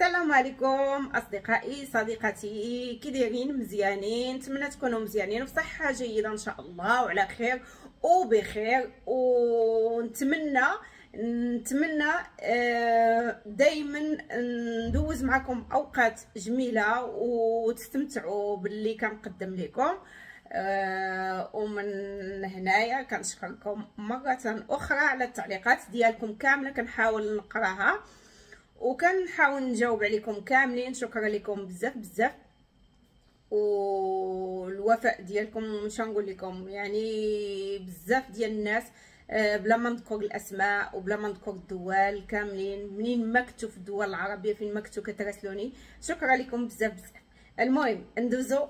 السلام عليكم أصدقائي صديقاتي كي دايرين مزيانين نتمنى تكونوا مزيانين وصحه جيدة إن شاء الله وعلى خير وبخير. ونتمنى نتمنى دائما ندوز معكم أوقات جميلة وتستمتعوا باللي كنقدم لكم. ومن هنايا كنشكركم مرة أخرى على التعليقات ديالكم كاملة كنحاول نقراها. وكنحاول نجاوب عليكم كاملين شكرا لكم بزاف بزاف. والوفاء ديالكم مش نقول لكم يعني بزاف ديال الناس بلا ما نذكر الأسماء وبلا ما نذكر الدول كاملين. منين ما كنتو في الدول العربية فين ما كنتو كتراسلوني. شكرا لكم بزاف بزاف. المهم ندوزو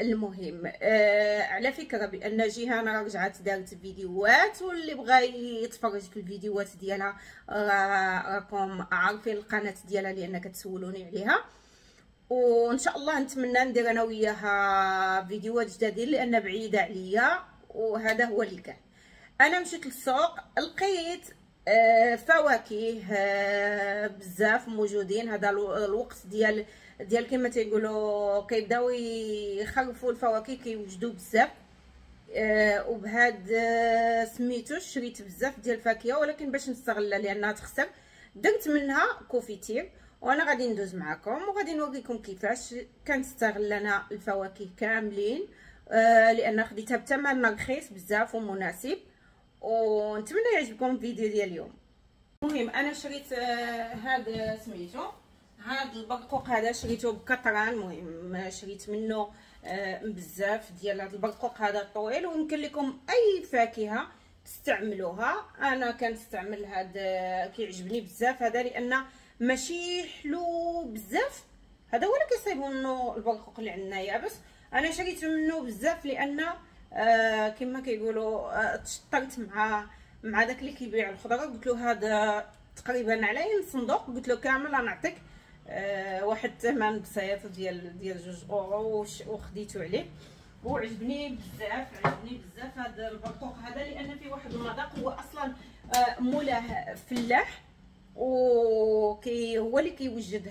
المهم. آه على فكرة بأن جيهان راه رجعت دارت فيديوهات واللي بغى يتفرج في الفيديوهات ديالها راكم عارفين القناة ديالها لأن كتسولوني عليها. وإن شاء الله نتمنى ندير أنا وياها فيديوهات جدادين لأن بعيدة عليا وهذا هو اللي كان. أنا مشيت للسوق لقيت فواكه آه بزاف موجودين. هذا الوقت ديال ديال كما تيقولوا كيبداو يخرفوا الفواكه كيوجدوا بزاف. آه وبهاد آه سميتو شريت بزاف ديال الفاكهة ولكن باش نستغلها لأنها تخسر درت منها كوفيتير وأنا غادي ندوز معكم وغادي نوريكم كيفاش كنستغل أنا الفواكه كاملين. آه لأن خديتها بثمن رخيص بزاف ومناسب. ونتمنى يعجبكم الفيديو ديال اليوم. المهم أنا شريت آه هذا سميتو هذا البرقوق هذا شريته بكطران المهم شريت منه آه بزاف ديال هذا البرقوق هذا طويل ويمكن لكم أي فاكهة تستعملوها. أنا كنستعمل هذا كيعجبني بزاف. هذا لأن ماشي حلو بزاف. هذا هو اللي كيصايبوا البرقوق اللي عندنا يابس. أنا شريت منه بزاف لأن آه كما كيقولوا آه تشطرت مع مع داك اللي كيبيع الخضرة. قلت له هذا تقريبا على صندوق قلت له كامل غنعطيك آه واحد الثمن بسيط ديال ديال جوج أورو وخديتو عليه. وعجبني بزاف عجبني بزاف هذا البرقوق هذا لأن فيه واحد المذاق. هو أصلا مولاه فلاح وكي هو اللي كيوجد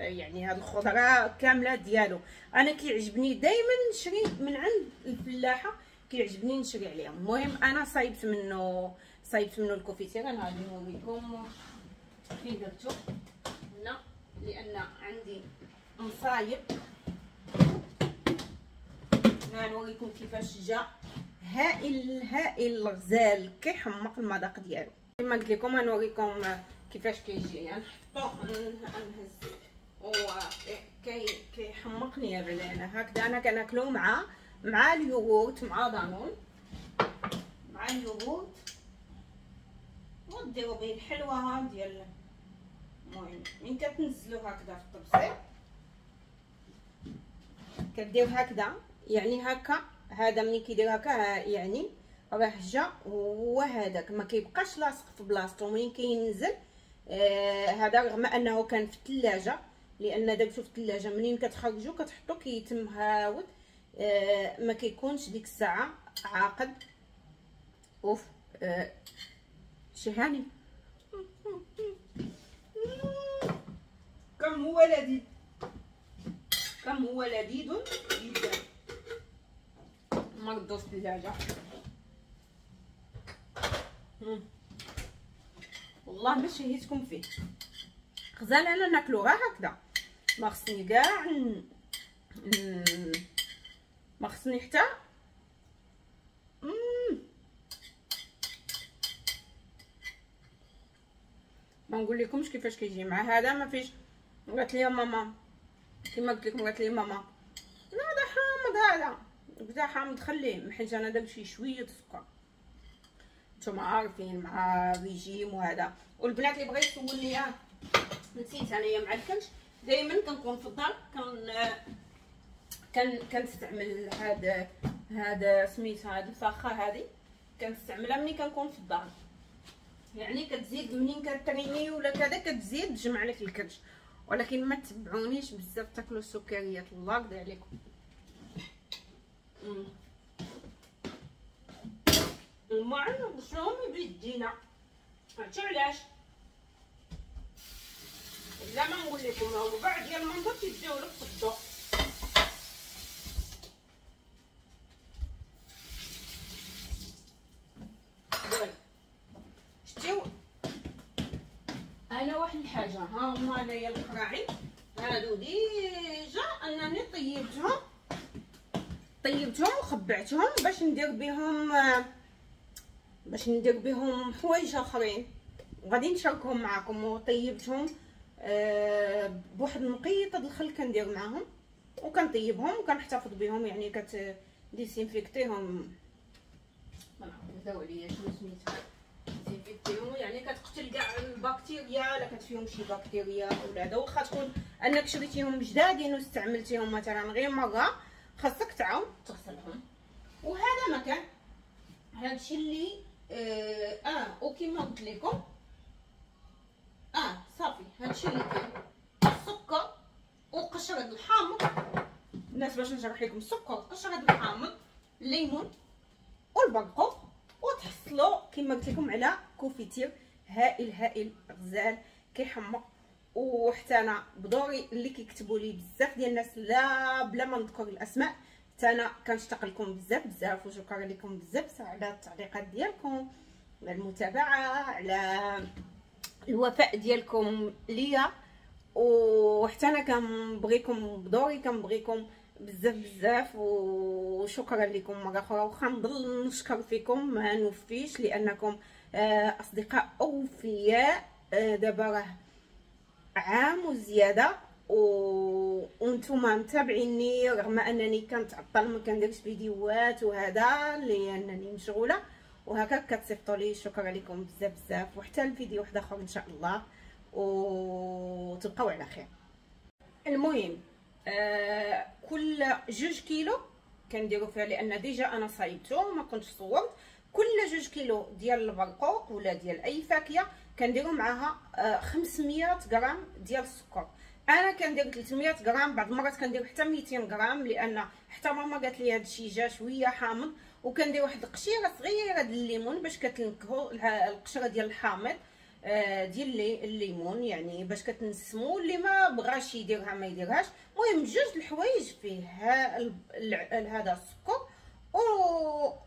يعني هاد الخضرة كاملة ديالو. أنا كيعجبني دائما نشري من عند الفلاحة كيعجبني نشري عليهم. المهم أنا صايبت منه صايبت منه الكوفيتير أنا غادي نوريكم فين درتو. هنا لأن عندي مصايب. غنوريكم كيفاش جا. هائل هائل الغزال. كيحمق المذاق ديالو. كما قلت لكم غنوريكم كيفاش كيجي. نحطو نهز. و كي كيحمقني يا بنانه هكذا أنا كناكلو مع مع اليوغورت مع دانون مع اليوغورت. وديرو به الحلوة ديال المهم من كتنزلو هكذا في الطبسيل كدير هكذا. يعني هكا هذا ملي كيدير هكا يعني راه جا. هو هذاك ما كيبقاش لاصق في بلاصتو. منين كينزل؟ آه رغم أنه كان في الثلاجه لأن درتو في الثلاجه منين كتخرجو كتحطو كيتم هاود آه ما كيكونش ديك الساعة عاقد. اوف آه شي هاني. كم هو لذيذ كم هو لذيذ جدا مرضو في الثلاجة. والله ما شهيتكم فيه. غزال أنا ناكلو غير هكذا. ما خصني كاع ما خصني حتى ما نقول لكمش كيفاش كيجي مع هذا ما فيش قالت لي ماما كما قلت لكم قالت لي ماما لا هذا حامض هذا. بدا حامض خليه حيت أنا درت فيه شوية سكر. نتوما عارفين مع ريجيم وهذا. والبنات اللي بغيت يسولني آه نسيت انايا مع الكنش دائما كنكون في الدار كن كان كنستعمل هذا هذا سميتها هذه الفاخة هذه كنستعملها ملي كنكون في الدار. يعني كتزيد منين كتريني ولا كذا كتزيد تجمع لك الكرش ولكن ما تبعونيش بزاف تاكلوا السكريات الله يرضي عليكم. المهم شلون بيدينا عرفتي علاش؟ لا ما نقول لكم ربع ديال المنظر كيبداو لك في الضوء. شتيو؟ أنا واحد الحاجة ها هما انايا القراعي هادو ديجا أنني طيبتهم. طيبتهم وخبعتهم باش ندير بهم باش ندير بهم حوايج آخرين. غادي نشاركهم معكم وطيبتهم بواحد المقيطة الخل كندير معاهم وكنطيبهم وكنحتفظ بهم يعني كت ديسينفيكتيهم ما نعرف عليا شنو سميتها يعني كتقتل كاع البكتيريا لا كانت فيهم شي بكتيريا ولا هذا. واخا تكون أنك شريتيهم جدادين واستعملتيهم مثلا غير مرة خاصك تعاود تغسلهم. وهذا مكان. هادشي اللي آه, آه وكما قلت لكم. آه صافي. هادشي اللي كاين. السكر وقشرة الحامض. الناس باش نشرح لكم السكر وقشرة الحامض الليمون والبرقوق وتحصلوا كما قلت لكم على كوفيتير هائل هائل غزال كيحمق وحتى أنا بدوري اللي كيكتبوا لي بزاف ديال الناس لا بلا ما نذكر الأسماء. حتى أنا كنشتاق لكم بزاف بزاف وشكرا لكم بزاف. على التعليقات ديالكم على المتابعة على الوفاء ديالكم ليا وحتى أنا كنبغيكم بدوري كنبغيكم بزاف بزاف وشكرا لكم مرة أخرى. وأخا نضل نشكر فيكم ما نوفيش لأنكم آه، أصدقاء أوفياء آه، دابا راه عام وزيادة و... وأنتم متابعيني رغم أنني كنتعطل ما كنديرش فيديوهات وهذا لأنني مشغولة. وهكا كتصيفطوا لي شكرا لكم بزاف بزاف وحتى الفيديو واحد آخر إن شاء الله وتبقاو على خير. المهم آه كل جوج كيلو كنديرو فيها لأن déjà أنا صايبته ما كنتش صورت كل جوج كيلو ديال البرقوق ولا ديال أي فاكهة كنديرو معاها آه 500 غرام ديال السكر. أنا كندير 300 غرام بعض المرات كندير حتى 200 غرام لأن حتى ماما قالت لي هذا الشيء جا شوية حامض وكندير واحد القشيرة صغيرة ديال الليمون باش كتنكهو القشرة ديال الحامض آه، ديال الليمون يعني باش كتنسمو اللي ما بغاش يديرها ما يديرهاش. المهم جوج الحوايج فيه هذا السكر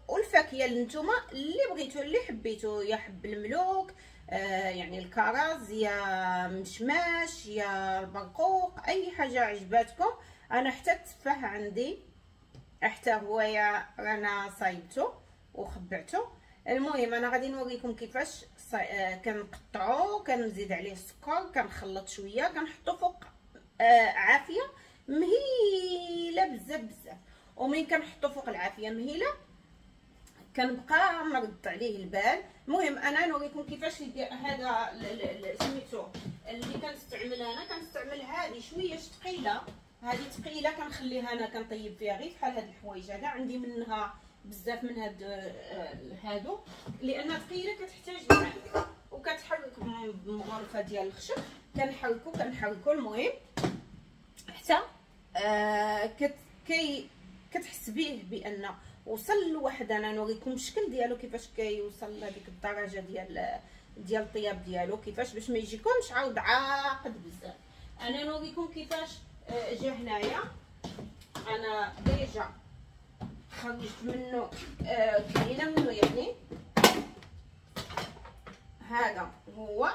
والفاكهة اللي نتوما اللي بغيتو اللي حبيتو يا حب الملوك. يعني الكرز يا مشماش يا البرقوق أي حاجة عجباتكم أنا حتى التفاح عندي. حتى هو يا رانا صايبته وخبعته المهم أنا غادي نوريكم كيفاش آه كنقطعو كنزيد عليه السكر كنخلط شوية كنحطو فوق آه عافية مهيلة بزاف بزاف. ومن كنحطو فوق العافية؟ مهيلة؟ كنبقى نرد عليه البال. المهم أنا نوريكم كيفاش هذا سميتو. اللي كنستعمل أنا كنستعمل هذه شوية ثقيله هذه ثقيله كنخليها أنا كنطيب فيها غير بحال هاد الحوايج. هذا عندي منها بزاف من هاد آه، هادو. لأن ثقيله كتحتاج وكتحرك بمغرفه ديال الخشب. كنحركو كنحركو. المهم حتى آه كت كي كتحس به بأن وصل لواحد أنا نوريكم الشكل ديالو كيفاش كيوصل لهذيك الدرجة ديال ديال الطياب ديالو كيفاش باش ما يجيكمش عاود عاقد بزاف. أنا نوريكم كيفاش آه، جا هنايا. أنا déjà خرجت منه كاينة منه يعني هذا هو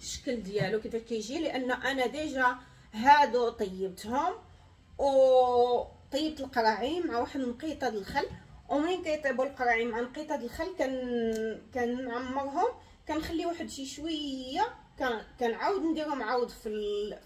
الشكل ديالو كيفاش كيجي لأن أنا ديجا هادو طيبتهم و طيبت القراعي مع واحد نقيطه الخل. ومنين كيطيبوا القراعي مع نقيطه الخل كن كنعمرهم كنخلي واحد شي شوية كنعاود نديرهم عاود في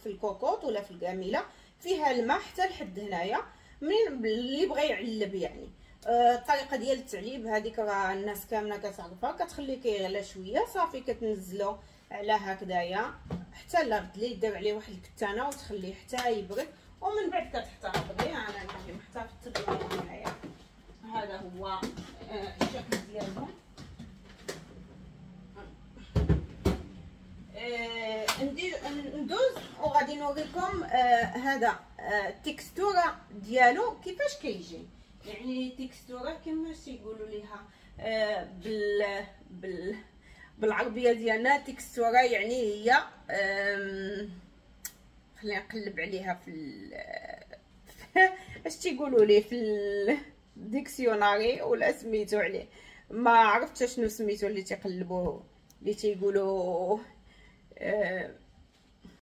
في الكوكوط ولا في الكاميله فيها الماء حتى لحد هنايا منين اللي بغى يعلب يعني. آه، الطريقة ديال التعليب هذيك راه الناس كاملة كتعرفها. كتخليه كيغلى شوية صافي كتنزلو على هكذايا. حتى لا غدلي دير عليه واحد الكتانة وتخليه حتى يبرد. ومن بعد كتحتفظ. به أنا المهم احتفظت به هنايا هذا هو آه، الشكل ديالهم. آه، ندوز وغادي نوريكم آه هذا ال texture ديالو كيفاش كيجي. يعني texture كما تيقولوا ليها بال بال بالعربية ديالنا texture يعني هي خلينا نقلب عليها في اش تيقولوا لي في ال dictionnaire ولا سميتو عليه؟ ما عرفتش شنو سميتو اللي تيقلبوا اللي تيقولوا آه